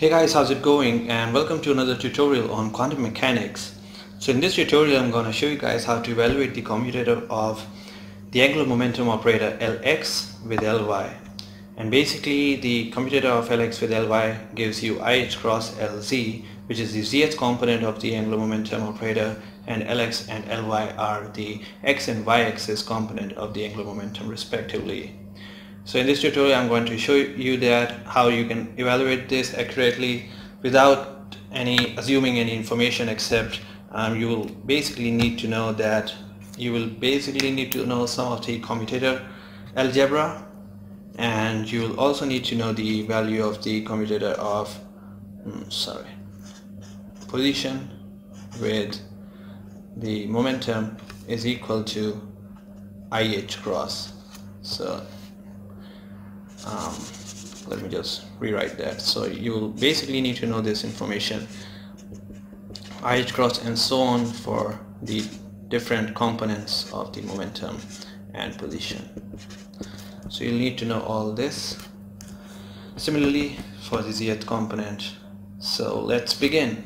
Hey guys, how's it going? And welcome to another tutorial on quantum mechanics. So in this tutorial, I'm going to show you guys how to evaluate the commutator of the angular momentum operator Lx with Ly. And basically, the commutator of Lx with Ly gives you IH cross Lz, which is the zth component of the angular momentum operator, and Lx and Ly are the x and y axis component of the angular momentum respectively. So in this tutorial I'm going to show you that how you can evaluate this accurately without any assuming any information except um, you will basically need to know that you will basically need to know some of the commutator algebra and you will also need to know the value of the commutator of mm, sorry position with the momentum is equal to IH cross. So um, let me just rewrite that. So you basically need to know this information IH cross and so on for the different components of the momentum and position. So you'll need to know all this. Similarly for the zth component. So let's begin.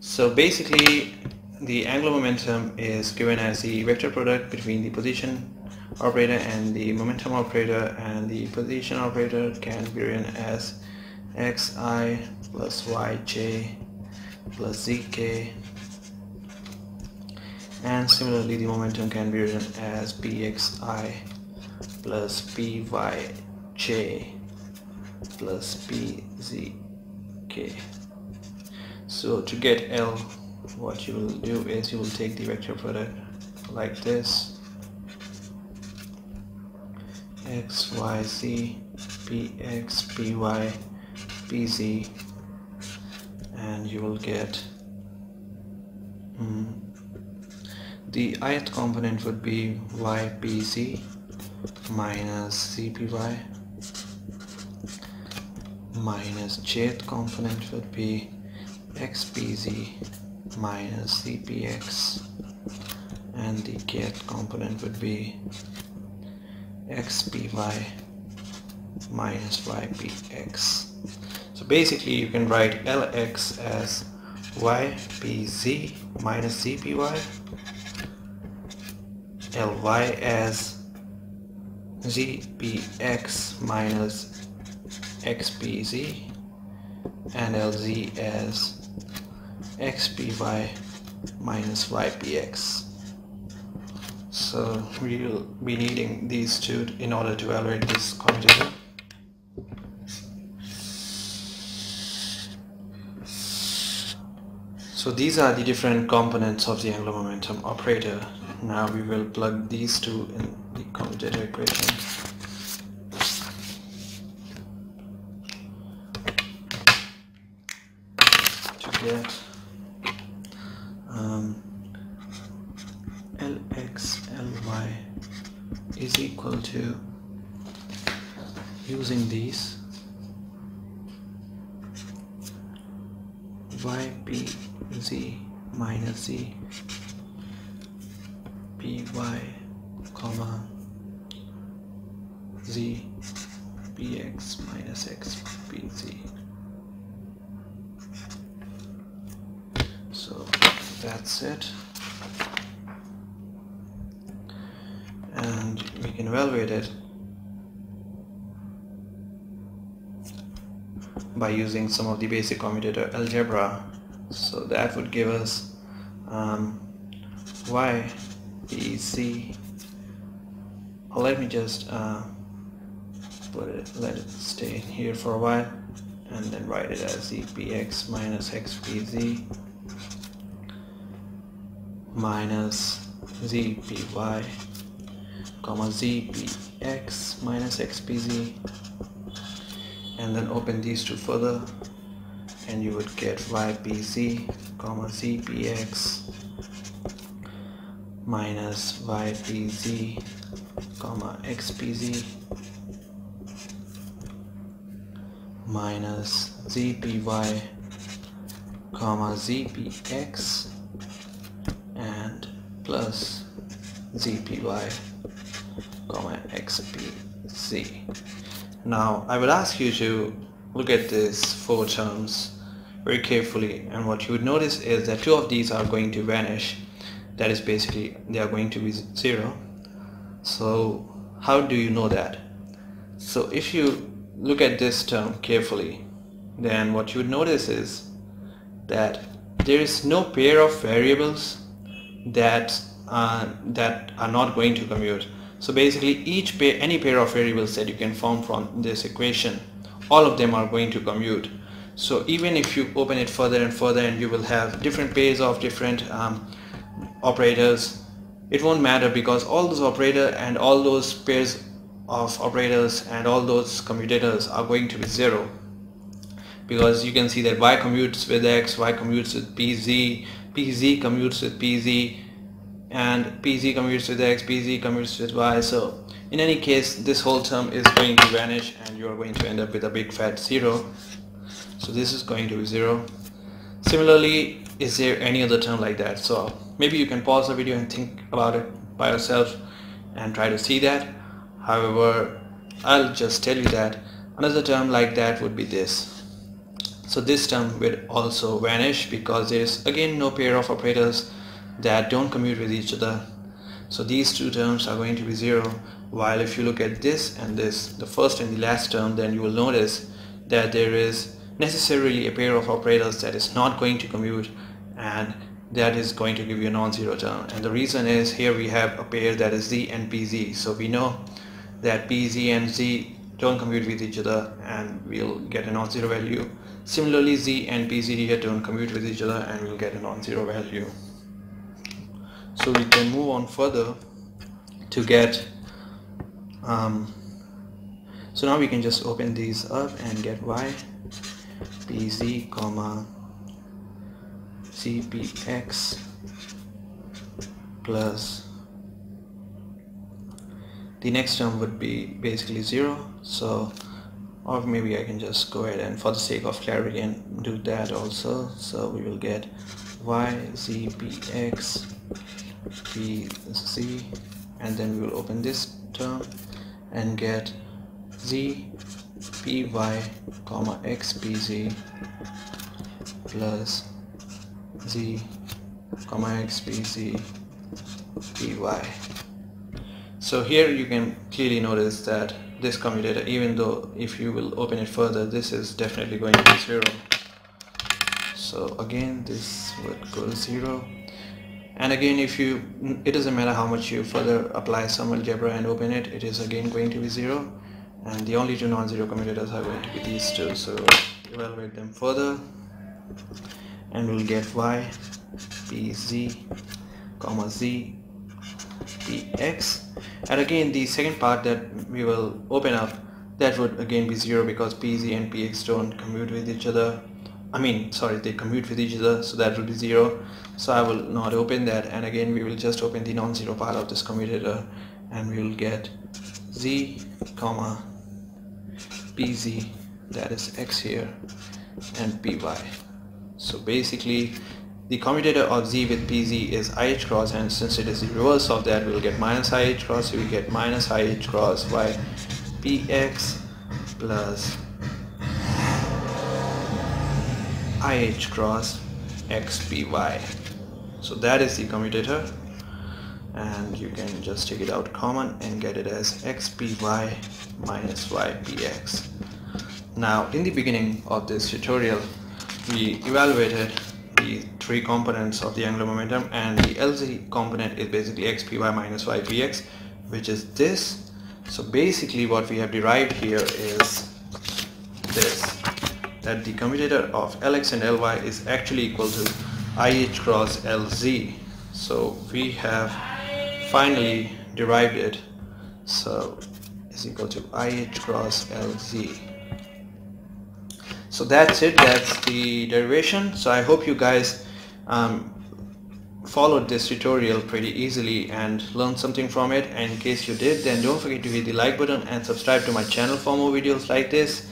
So basically the angular momentum is given as the vector product between the position operator and the momentum operator and the position operator can be written as xi plus yj plus zk and similarly the momentum can be written as pxi plus pyj plus pzk so to get L what you will do is you will take the vector product like this x y z p x p y p z and you will get mm, the ith component would be ypz minus zpy minus jth component would be xpz minus zpx and the kth component would be xpy minus ypx. So basically you can write Lx as ypz minus zpy, Ly as zpx minus xpz, and Lz as xpy minus ypx so we'll be needing these two in order to evaluate this commutator so these are the different components of the angular momentum operator. Now we will plug these two in the commutator equation. To get um, Lx Ly is equal to using these. Ypz minus z. Py comma z. Px minus x pz so that's it. And we can evaluate it by using some of the basic commutator algebra. So that would give us um, y b c. Or let me just uh, put it let it stay here for a while and then write it as zpx minus x xpz minus zpy comma zpx minus xpz and then open these two further. And you would get ypz comma zpx minus ypz comma xpz minus zpy comma zpx and plus zpy comma xpz now I will ask you to look at these four terms very carefully and what you would notice is that two of these are going to vanish. That is basically they are going to be zero. So how do you know that? So if you look at this term carefully then what you would notice is that there is no pair of variables that uh, that are not going to commute so basically each pair any pair of variables that you can form from this equation all of them are going to commute. So even if you open it further and further and you will have different pairs of different um, operators it won't matter because all those operator and all those pairs of operators and all those commutators are going to be zero. Because you can see that y commutes with x, y commutes with pz, pz commutes with pz and pz commutes with x, pz commutes with y. So in any case this whole term is going to vanish and you are going to end up with a big fat zero. So this is going to be zero. Similarly is there any other term like that? So maybe you can pause the video and think about it by yourself and try to see that. However I'll just tell you that another term like that would be this. So this term will also vanish because there is again no pair of operators that don't commute with each other. So these two terms are going to be zero while if you look at this and this the first and the last term then you will notice that there is necessarily a pair of operators that is not going to commute and that is going to give you a non-zero term. And the reason is here we have a pair that is z and pz so we know that pz and z don't commute with each other and we'll get a non-zero value. Similarly z and pz here don't commute with each other and we'll get a non-zero value so we can move on further to get um, so now we can just open these up and get y pz comma zpx plus the next term would be basically 0 so or maybe I can just go ahead and for the sake of clarity and do that also. So we will get y z p x p z and then we will open this term and get z py comma x p z plus z comma x p z py so here you can clearly notice that this commutator even though if you will open it further this is definitely going to be zero. So again this would go to zero and again if you it doesn't matter how much you further apply some algebra and open it it is again going to be zero. And the only two non-zero commutators are going to be these two. So evaluate them further. And we'll get y p z comma z px and again the second part that we will open up that would again be zero because pz and px don't commute with each other I mean sorry they commute with each other so that will be zero. So I will not open that and again we will just open the non-zero part of this commutator uh, and we will get z comma pz that is x here and py. So basically the commutator of z with pz is ih cross and since it is the reverse of that we'll get minus ih cross so we get minus ih cross y px plus ih cross xpy so that is the commutator. And you can just take it out common and get it as xpy minus ypx now in the beginning of this tutorial we evaluated the three components of the angular momentum and the LZ component is basically xpy minus ypx which is this. So basically what we have derived here is this that the commutator of Lx and Ly is actually equal to IH cross Lz. So we have finally derived it. So is equal to IH cross Lz. So that's it. That's the derivation. So I hope you guys um, followed this tutorial pretty easily and learned something from it. And in case you did then don't forget to hit the like button and subscribe to my channel for more videos like this